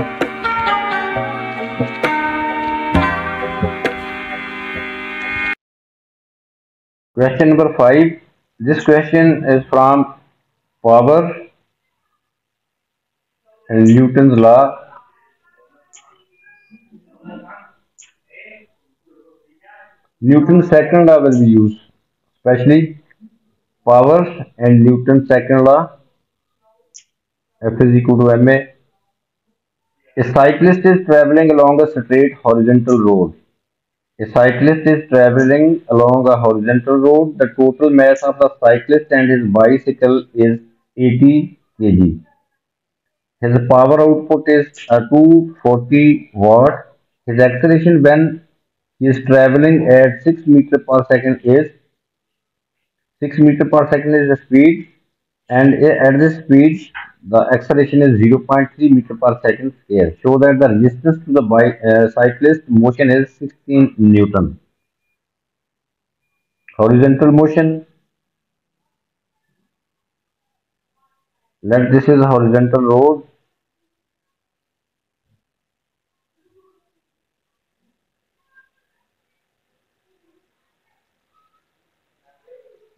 Question number 5. This question is from power and Newton's law. Newton's second law will be used, especially power and Newton's second law. F is equal to ma a cyclist is traveling along a straight horizontal road. A cyclist is traveling along a horizontal road. The total mass of the cyclist and his bicycle is 80 kg. His power output is 240 watt. His acceleration when he is traveling at 6 meter per second is 6 meter per second is the speed and at this speed the acceleration is 0.3 meter per second square show that the resistance to the bike, uh, cyclist motion is 16 newton horizontal motion let this is horizontal road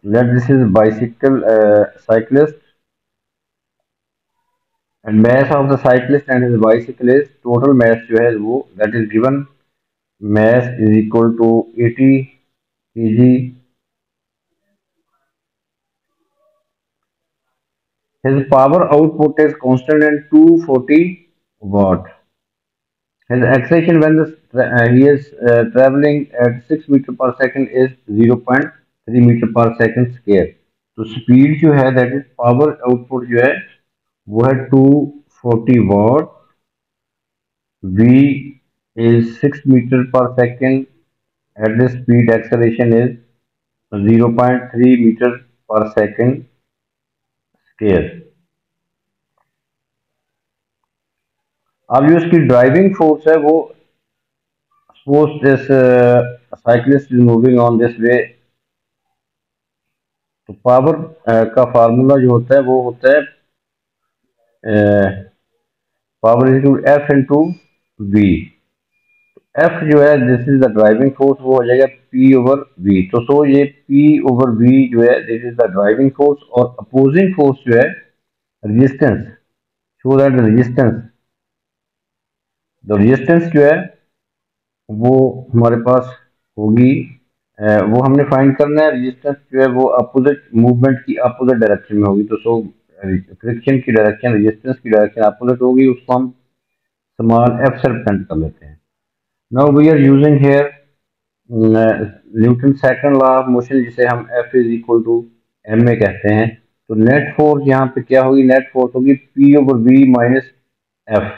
let this is bicycle uh, cyclist and mass of the cyclist and his bicycle is total mass जो है वो that is given mass is equal to 80 kg his power output is constant and 240 watt his acceleration when the, uh, he is uh, traveling at 6 meter per second is 0.3 meter per second square तो speed जो है that is power output जो है वो है two forty watt V is six metre per second at the speed acceleration is zero point three metre per second square अब जो इसकी ड्राइविंग फोर्स है वो suppose this cyclist is moving on this way तो power uh, का formula जो होता है वो होता है power is to F into V F जो है this is the driving force वो हो जाएगा पी ओवर वी तो सो ये पी ओवर वी जो है this is the driving force और अपोजिंग फोर्स जो है resistance show that resistance the resistance जो है वो हमारे पास होगी वो हमने फाइंड करना है रेजिस्टेंस जो है वो अपोजिट मूवमेंट की अपोजिट डायरेक्शन में होगी तो सो फ्रिक्शन की डायरेक्शन रेजिस्टेंस की डायरेक्शन अपोजिट होगी उसको हम समान एफ से रिप्रेजेंट कर लेते हैं now we are using here Newton second law of motion जिसे हम F is equal to M A कहते हैं तो नेट फोर्स यहाँ पे क्या होगी नेट फोर्स होगी P over V minus F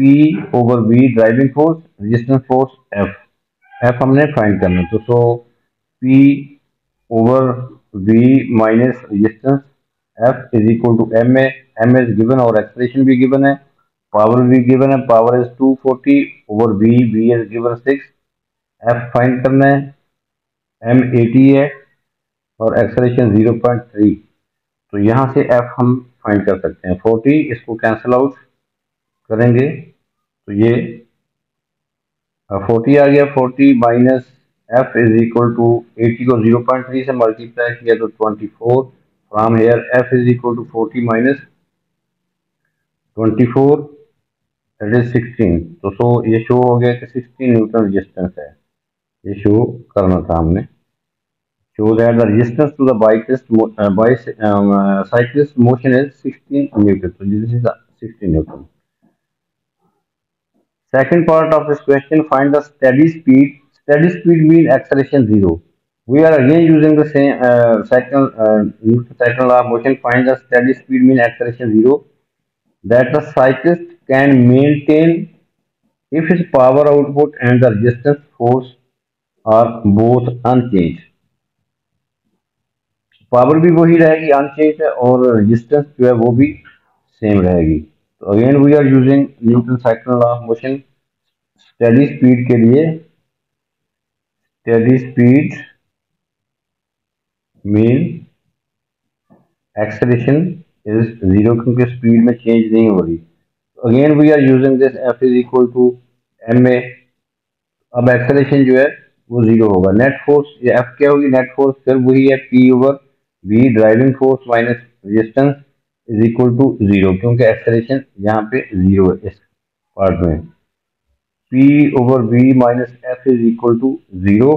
P over V driving force resistance force F F हमने फाइंड करना तो so P over V minus resistance F is equal to M A M as given और expression भी given है power भी given है power is 240 over B B as given six F find करना है एम एटी है और expression 0.3 तो यहाँ से एफ हम फाइंड कर सकते हैं 40 इसको कैंसिल आउट करेंगे तो ये 40 आ गया 40 minus F is equal to eighty को 0.3 से मल्टीप्लाई किया तो 24 from here f is equal to 40 minus 24 16 तो सो ये शो हो गया कि 16 न्यूटन रजिस्टेंस है ये शो करना था हमने show that the resistance to the bicyclist by cyclist motion is 16 newton तो this is 16 newton second part of this question find the steady speed steady speed mean acceleration zero We are again using the same uh, second uh, second law of motion. Find the steady speed mean acceleration zero that the cyclist can maintain if his power output and the resistance force are both unchanged. Power भी वही रहेगी unchanged है और resistance जो है वो भी same रहेगी तो again we are using Newton cycle of motion steady speed के लिए steady speed mean acceleration is zero क्योंकि स्पीड में चेंज नहीं हो रही again we are using this F is equal to M A अब एक्सलेशन जो है वो जीरो होगा नेट फोर्स एफ क्या होगी नेट फोर्स फिर वही है P over V driving force minus resistance is equal to zero क्योंकि एक्सलेशन यहाँ पे जीरो है इस पार्ट में P over V minus F is equal to zero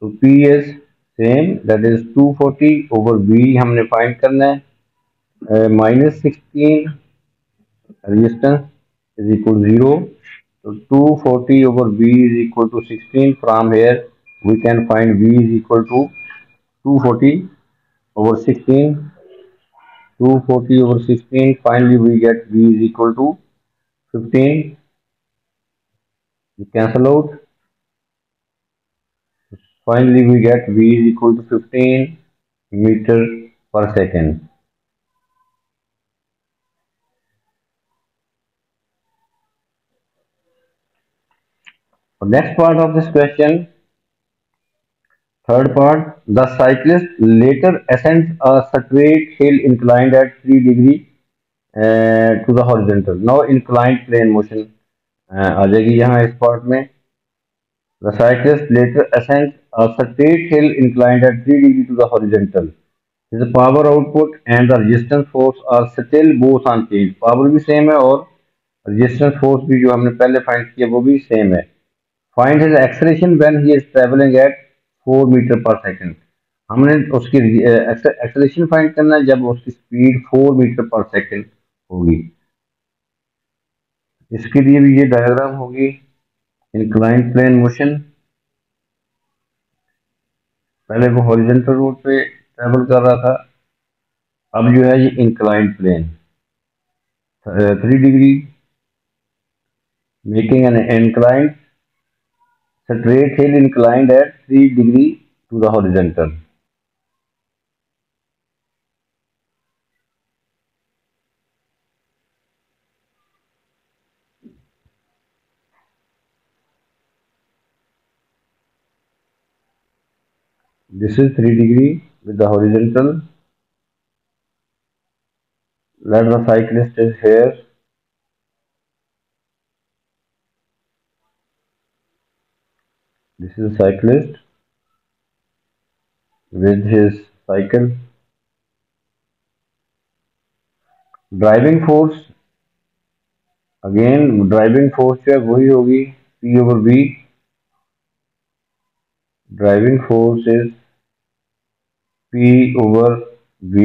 तो P is same that is 240 over V हमने फाइंड करना है minus sixteen resistance is equal zero two forty over V is equal to sixteen from here we can find V is equal to forty over sixteen two forty over sixteen finally we get is is equal to fifteen cancel out Finally, we get V is equal to 15 meter per second. The next part of this question, third part, the cyclist later ascends a straight hill inclined at 3 degree uh, to the horizontal. Now inclined plane motion uh, आ jayegi yahan is part mein The cyclist later ascends a straight hill inclined at 3 degree to the horizontal. The power output and the resistance force are still both unchanged. Power bhi same hai aur resistance force bhi jo humne pehle find kiya wo bhi same hai Find his acceleration when he is traveling at 4 meter per second. हमने उसकी acceleration find करना है जब उसकी speed 4 metre per second होगी इसके लिए भी ये डायग्राम होगी इंक्लाइन प्लेन मोशन पहले वो हॉरिजेंटल रूट पे ट्रेवल कर रहा था अब जो है ये inclined plane three degree making an inclined straight hill inclined at three degree to the horizontal This is 3 degree with the horizontal. Let the cyclist is here This is a cyclist with his cycle. Driving force again driving force जो है वही होगी P over V driving force is P over V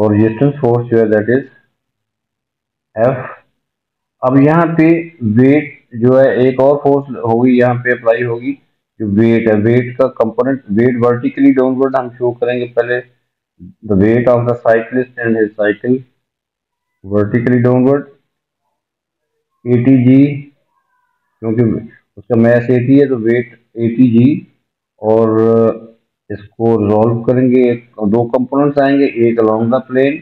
और resistance force जो है that is F अब यहाँ पे वेट जो है एक और फोर्स होगी यहाँ पे अप्लाई होगी जो वेट है वेट का कंपोनेंट वेट वर्टिकली डाउनवर्ड हम शो करेंगे पहले the weight of the cyclist and his cycle vertically downward eighty G क्योंकि उसका मैथ एटी है तो वेट एटी जी और uh, इसको रिजॉल्व करेंगे दो कंपोनेंट्स आएंगे एक अलॉन्ग द प्लेन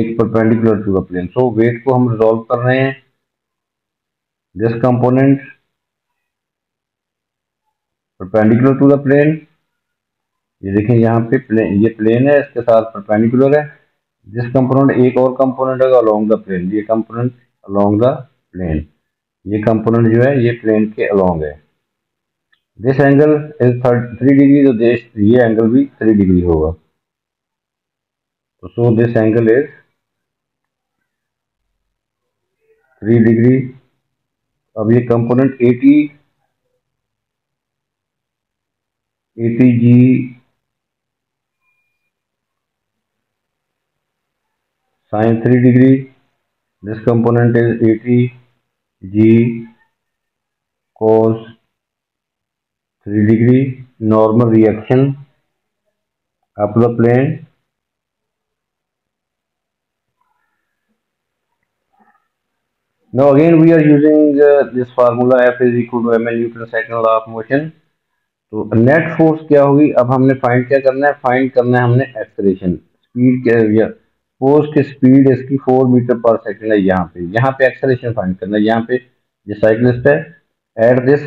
एक perpendicular to the plane so weight को हम रिजॉल्व कर रहे हैं this component perpendicular to the plane ये देखें यहाँ पे प्लेन ये प्लेन है इसके साथ परपेंडिकुलर है दिस कंपोनेंट एक और कंपोनेंट है अलोंग द प्लेन ये कंपोनेंट अलोंग द प्लेन ये कंपोनेंट जो है ये प्लेन के अलोंग है this angle is three degree तो देश ये एंगल भी थ्री डिग्री होगा तो so this angle is three degree अब ये component eighty eighty G sine three degree this component is eighty G cos three degree normal reaction up the plane no again we are using this formula F is equal to M N Newton second of motion तो net force क्या होगी अब हमने find क्या करना है find करना है हमने एक्सलेशन स्पीड क्या फोर्स की स्पीड इसकी फोर मीटर पर सेकेंड है यहाँ पे यहाँ पे एक्सेलेशन फाइंड करना है यहाँ पे जो साइकिलिस्ट है at this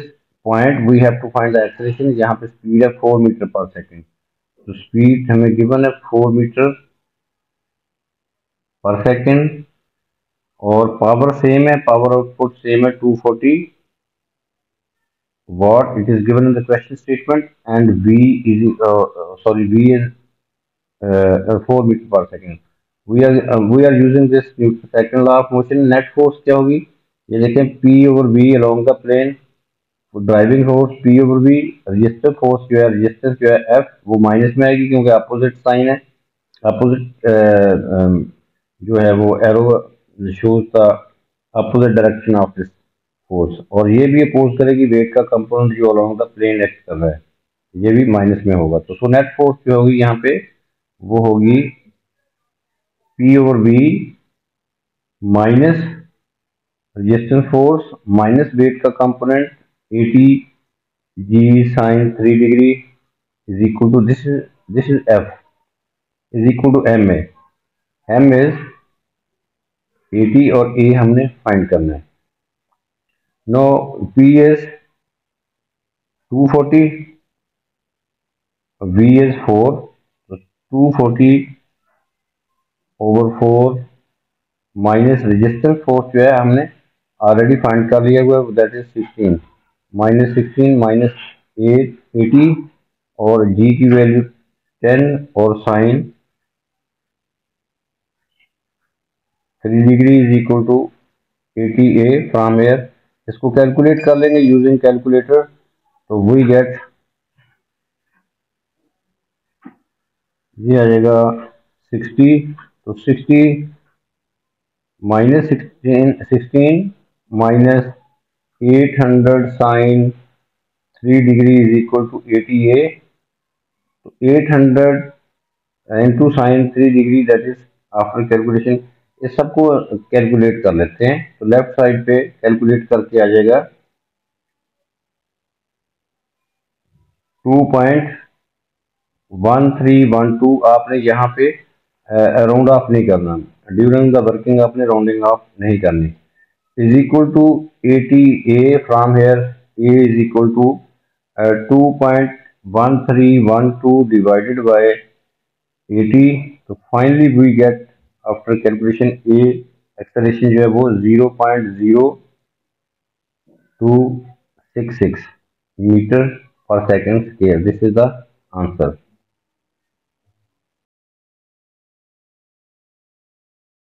point we have to find the acceleration यहाँ पे स्पीड है फोर मीटर पर सेकेंड तो स्पीड हमें गिवन है फोर मीटर पर सेकेंड और पावर सेम है पावर आउटपुट सेम है two forty watt it is given in the question statement and V is sorry V is four metre per second we are we are using this second law of motion net force क्या होगी ये देखें P over V along the plane driving force P over V resistance force जो है resistance जो है F वो minus में आएगी क्योंकि अपोजिट साइन है अपोजिट uh, um, जो है वो arrow shows the opposite direction of this force और ये भी अपोज करेगी वेट का कंपोनेंट जो अलोंग द प्लेन एक्ट कर रहा है ये भी माइनस में होगा तो सो नेट फोर्स जो होगी यहाँ पे वो होगी P over V minus resistance force minus weight का component eighty G sine three degree is equal to this this is F is equal to M A M is eighty और ए हमने find करना है no P is forty V is four two forty over force minus resistance force जो है हमने already find कर लिया हुआ है that is sixteen minus sixteen minus eight eighty और जी की वैल्यू टेन और sine three degree is equal to eighty A from here इसको कैलकुलेट कर लेंगे यूजिंग कैलकुलेटर तो वी गेट ये आ जाएगा सिक्सटी तो sixty minus sixteen sixteen minus eight hundred sine three degree is equal to eighty eight तो eight hundred into sine three degree that is after calculation ये सबको कैलकुलेट कर लेते हैं तो लेफ्ट साइड पे कैलकुलेट करके आ जाएगा two point one three one two आपने यहाँ पे राउंड ऑफ नहीं करना ड्यूरिंग द वर्किंग आपने राउंडिंग ऑफ नहीं करनी is equal to eighty a from here a is equal to two point one three one two divided by eighty तो finally we get after calculation a acceleration जो है वो zero point zero two six six metre पर second square this is the answer